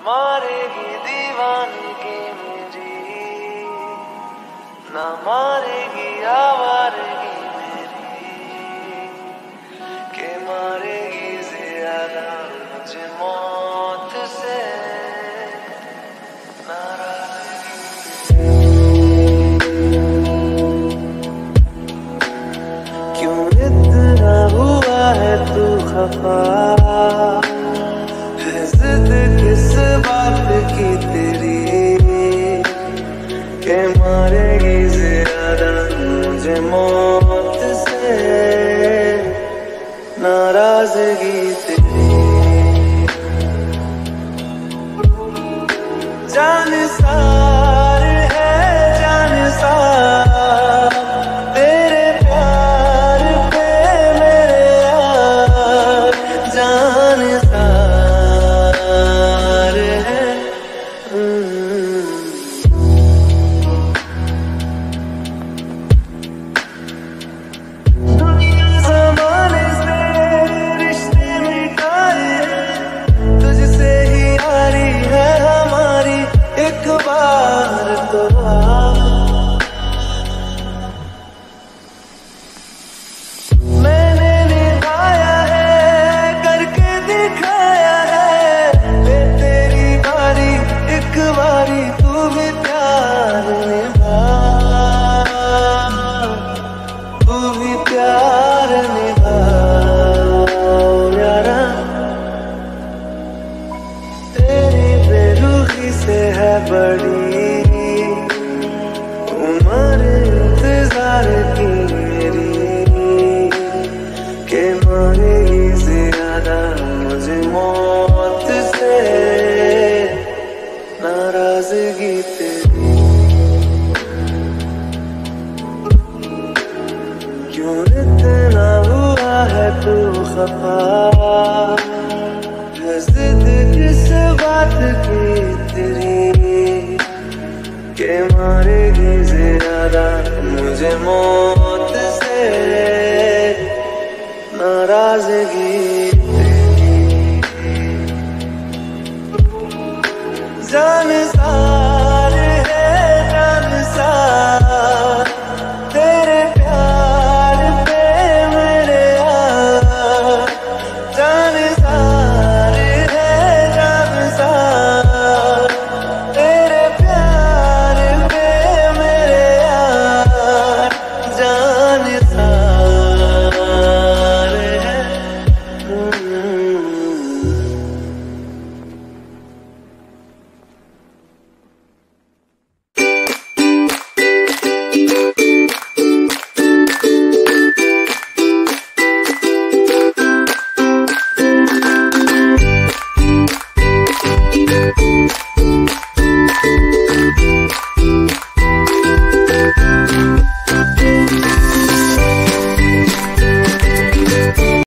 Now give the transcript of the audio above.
मारेगी दीवानगी मेरी। ना मारेगी आवारगी मेरी। के मारेगी ज़्यादा मुझे मौत से। क्यों इतना हुआ है तू खफा? side. Baba बड़ी उम्र इंतज़ार की मेरी, के मारेगी ज़्यादा मुझे मौत से नाराज़गी तेरी। क्यों इतना हुआ है तू खफा? मुझे